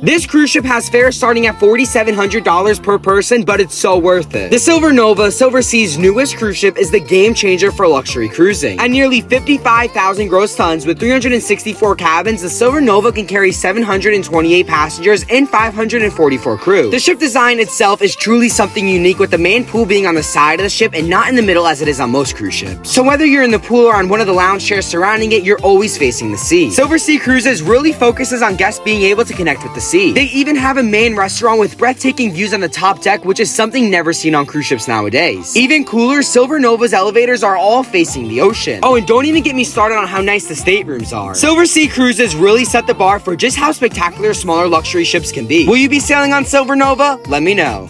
This cruise ship has fares starting at $4,700 per person, but it's so worth it. The Silver Nova, Silversea's newest cruise ship, is the game changer for luxury cruising. At nearly 55,000 gross tons with 364 cabins, the Silver Nova can carry 728 passengers and 544 crew. The ship design itself is truly something unique with the main pool being on the side of the ship and not in the middle as it is on most cruise ships. So whether you're in the pool or on one of the lounge chairs surrounding it, you're always facing the sea. Silversea Cruises really focuses on guests being able to connect with the sea. They even have a main restaurant with breathtaking views on the top deck, which is something never seen on cruise ships nowadays. Even cooler, Silver Nova's elevators are all facing the ocean. Oh, and don't even get me started on how nice the staterooms are. Silversea Cruises really set the bar for just how spectacular smaller luxury ships can be. Will you be sailing on Silver Nova? Let me know.